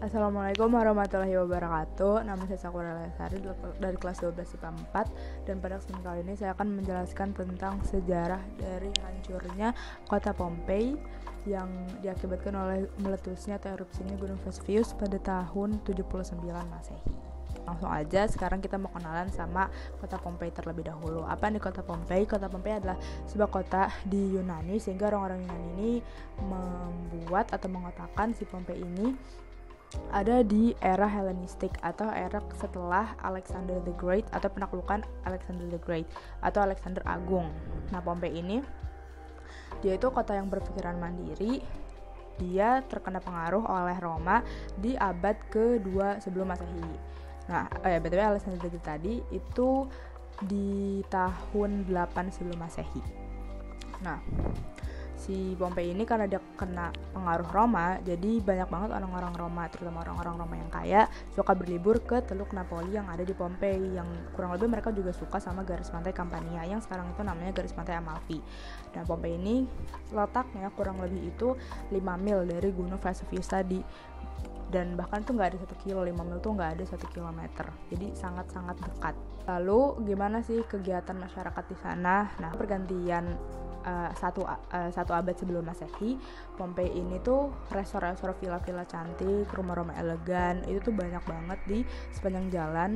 Assalamualaikum warahmatullahi wabarakatuh. Nama saya Sakura Lesari dari kelas 12 IPA 4 Dan pada kesempatan kali ini saya akan menjelaskan tentang sejarah dari hancurnya kota Pompei Yang diakibatkan oleh meletusnya atau erupsinya Gunung Vesuvius pada tahun 79 Masehi. Langsung aja sekarang kita mau kenalan sama kota Pompei terlebih dahulu. Apa nih kota Pompei? Kota Pompei adalah sebuah kota di Yunani Sehingga orang-orang Yunani ini membuat atau mengatakan si Pompei ini ada di era Hellenistik atau era setelah Alexander the Great atau penaklukan Alexander the Great atau Alexander Agung. Nah, Pompei ini dia itu kota yang berpikiran mandiri. Dia terkena pengaruh oleh Roma di abad kedua sebelum Masehi. Nah, eh, btw Alexander the Great tadi itu di tahun 8 sebelum Masehi. Nah, si Pompei ini karena dia kena pengaruh Roma jadi banyak banget orang-orang Roma terutama orang-orang Roma yang kaya suka berlibur ke Teluk Napoli yang ada di Pompei yang kurang lebih mereka juga suka sama garis pantai Campania yang sekarang itu namanya garis pantai Amalfi. Dan Pompei ini letaknya kurang lebih itu 5 mil dari Gunung Vesuvius tadi dan bahkan tuh nggak ada satu kilo 5 mil tuh nggak ada satu kilometer jadi sangat-sangat dekat. Lalu gimana sih kegiatan masyarakat di sana? Nah pergantian uh, satu uh, satu abad sebelum masehi Pompei ini tuh resor-resor villa-villa cantik rumah-rumah elegan itu tuh banyak banget di sepanjang jalan.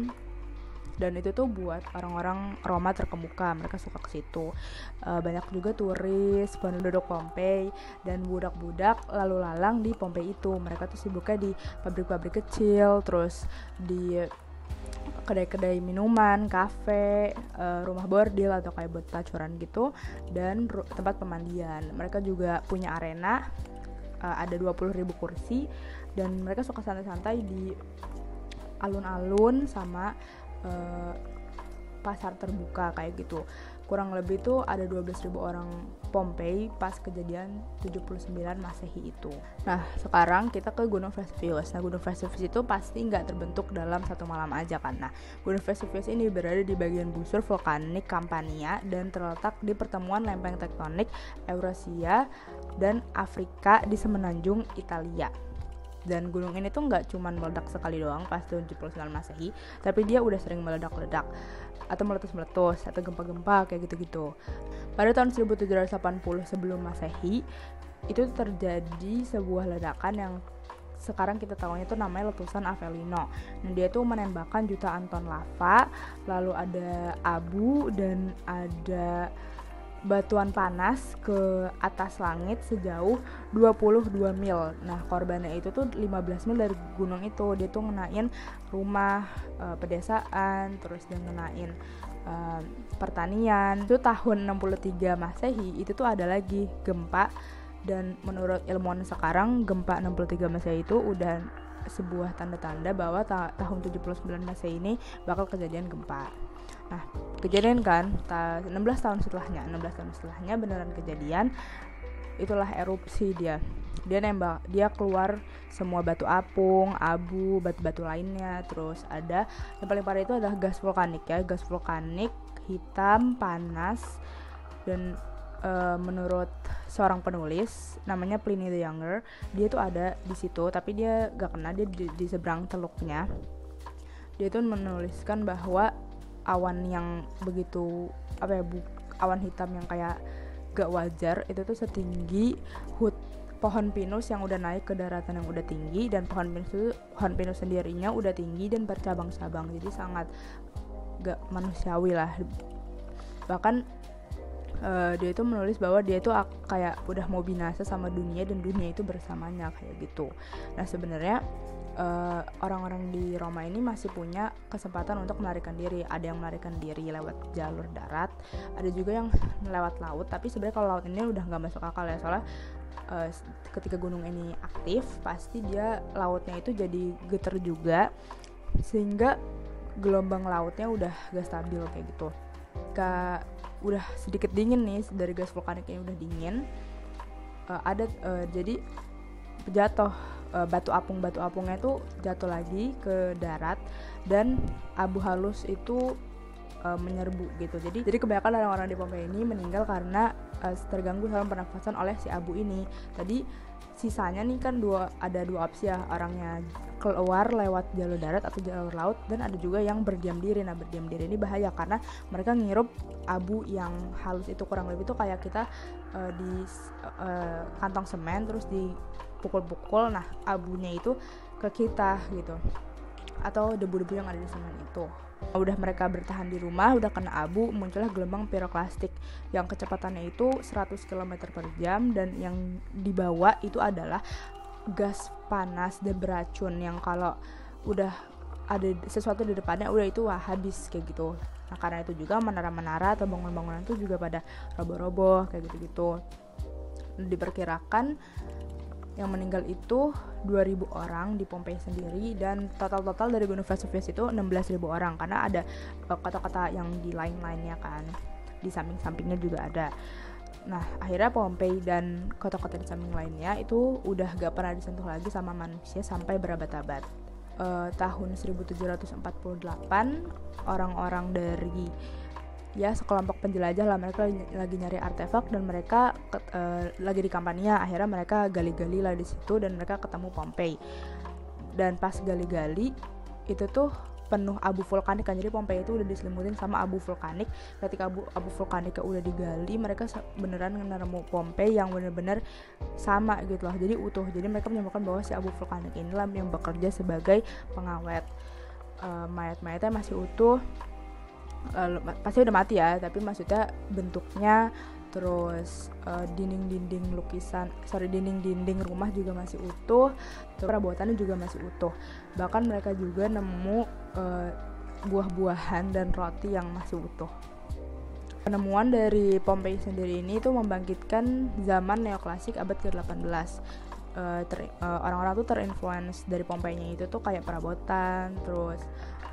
Dan itu tuh buat orang-orang Roma terkemuka mereka suka ke situ. Uh, banyak juga turis penduduk Pompei dan budak-budak lalu lalang di Pompei itu. Mereka tuh sibuknya di pabrik-pabrik kecil terus di kedai-kedai minuman, kafe, uh, rumah bordil atau kayak buat pelacuran gitu dan tempat pemandian. Mereka juga punya arena uh, ada 20.000 kursi dan mereka suka santai-santai di alun-alun sama uh, pasar terbuka kayak gitu kurang lebih tuh ada 12.000 orang Pompei pas kejadian 79 Masehi itu. Nah, sekarang kita ke Gunung Vesuvius. Nah, Gunung Vesuvius itu pasti nggak terbentuk dalam satu malam aja kan. Nah, Gunung Vesuvius ini berada di bagian busur vulkanik Campania dan terletak di pertemuan lempeng tektonik Eurasia dan Afrika di semenanjung Italia dan gunung ini tuh nggak cuma meledak sekali doang pas tahun 79 Masehi, tapi dia udah sering meledak-ledak atau meletus-meletus atau gempa-gempa kayak gitu-gitu. Pada tahun 1780 sebelum Masehi, itu terjadi sebuah ledakan yang sekarang kita tahunya itu namanya letusan Avellino. Nah, dia tuh menembakkan jutaan ton lava, lalu ada abu dan ada batuan panas ke atas langit sejauh 22 mil. Nah, korbannya itu tuh 15 mil dari gunung itu. Dia tuh ngenain rumah e, pedesaan, terus dia ngenain e, pertanian. Itu tahun 63 Masehi itu tuh ada lagi gempa dan menurut ilmuwan sekarang gempa 63 Masehi itu udah sebuah tanda-tanda bahwa ta tahun 79 Masehi ini bakal kejadian gempa. Nah, kejadian kan ta 16 tahun setelahnya, 16 tahun setelahnya beneran kejadian. Itulah erupsi dia. Dia nembak, dia keluar semua batu apung, abu, batu-batu lainnya. Terus ada yang paling parah itu adalah gas vulkanik ya, gas vulkanik hitam, panas dan e, menurut seorang penulis namanya Pliny the Younger, dia tuh ada di situ tapi dia gak kena dia di, di seberang teluknya. Dia tuh menuliskan bahwa awan yang begitu apa ya bu, awan hitam yang kayak gak wajar itu tuh setinggi hut pohon pinus yang udah naik ke daratan yang udah tinggi dan pohon pinus itu pohon pinus sendirinya udah tinggi dan bercabang-cabang. Jadi sangat gak manusiawi lah. Bahkan uh, dia itu menulis bahwa dia itu kayak udah mau binasa sama dunia dan dunia itu bersamanya kayak gitu. Nah sebenarnya uh, orang-orang di Roma ini masih punya kesempatan untuk melarikan diri. Ada yang melarikan diri lewat jalur darat, ada juga yang lewat laut. Tapi sebenarnya kalau laut ini udah nggak masuk akal ya soalnya uh, ketika gunung ini aktif pasti dia lautnya itu jadi geter juga sehingga gelombang lautnya udah gak stabil kayak gitu. Kak udah sedikit dingin nih dari gas vulkanik ini udah dingin. Uh, ada uh, jadi jatuh uh, batu apung batu apungnya itu jatuh lagi ke darat dan abu halus itu uh, menyerbu gitu. Jadi jadi kebanyakan orang-orang di Pompei ini meninggal karena uh, terganggu saluran pernafasan oleh si abu ini. Tadi sisanya nih kan dua ada dua opsi ya orangnya keluar lewat jalur darat atau jalur laut dan ada juga yang berdiam diri. Nah berdiam diri ini bahaya karena mereka ngirup abu yang halus itu kurang lebih itu kayak kita uh, di uh, kantong semen terus dipukul-pukul nah abunya itu ke kita gitu. Atau debu-debu yang ada di semen itu. Udah mereka bertahan di rumah udah kena abu muncullah gelombang piroklastik. Yang kecepatannya itu 100 km per jam dan yang dibawa itu adalah gas panas dan beracun yang kalau udah ada sesuatu di depannya udah itu wah habis kayak gitu. Nah karena itu juga menara-menara atau bangunan-bangunan itu juga pada roboh-roboh kayak gitu-gitu. Diperkirakan yang meninggal itu 2000 orang di Pompei sendiri dan total-total dari Gunung Vesuvius itu 16.000 orang karena ada eh, kata-kata yang di lain-lainnya kan. Di samping-sampingnya juga ada. Nah akhirnya Pompei dan kota-kota di samping lainnya itu udah gak pernah disentuh lagi sama manusia sampai berabad-abad. Uh, tahun 1748 orang-orang dari ya sekelompok penjelajah lah. Mereka lagi nyari artefak dan mereka uh, lagi di kampanye. Akhirnya mereka gali-gali lah di situ dan mereka ketemu Pompei. Dan pas gali-gali itu tuh penuh abu vulkanik kan. Jadi Pompei itu udah diselimutin sama abu vulkanik. Ketika abu abu vulkanik udah digali mereka beneran nemu Pompei yang bener-bener sama gitu loh. Jadi utuh. Jadi mereka menemukan bahwa si abu vulkanik inilah yang bekerja sebagai pengawet. Uh, mayat-mayatnya masih utuh uh, pasti udah mati ya tapi maksudnya bentuknya terus uh, dinding-dinding lukisan sorry dinding-dinding rumah juga masih utuh terus perabotannya juga masih utuh. Bahkan mereka juga nemu uh, buah-buahan dan roti yang masih utuh. Penemuan dari Pompei sendiri ini itu membangkitkan zaman neoklasik abad ke-18 orang-orang uh, tuh terinfluence dari Pompeinya itu tuh kayak perabotan terus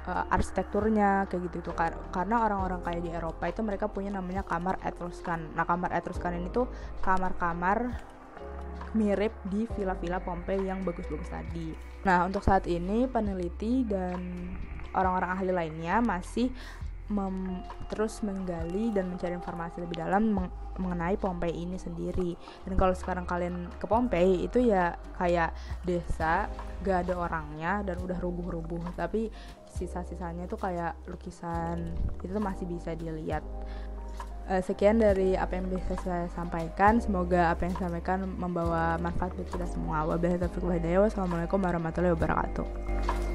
uh, arsitekturnya kayak gitu tuh karena orang-orang kayak di Eropa itu mereka punya namanya kamar Etruscan. Nah kamar Etruscan ini tuh kamar-kamar mirip di villa-villa Pompei yang bagus-bagus tadi. Nah untuk saat ini peneliti dan orang-orang ahli lainnya masih mem terus menggali dan mencari informasi lebih dalam meng mengenai Pompei ini sendiri. Dan kalau sekarang kalian ke Pompei itu ya kayak desa gak ada orangnya dan udah rubuh-rubuh, tapi sisa-sisanya itu kayak lukisan itu masih bisa dilihat. Uh, sekian dari apa yang bisa saya sampaikan. Semoga apa yang saya sampaikan membawa manfaat buat kita semua. Wabillahi taufiq Wassalamualaikum warahmatullahi wabarakatuh.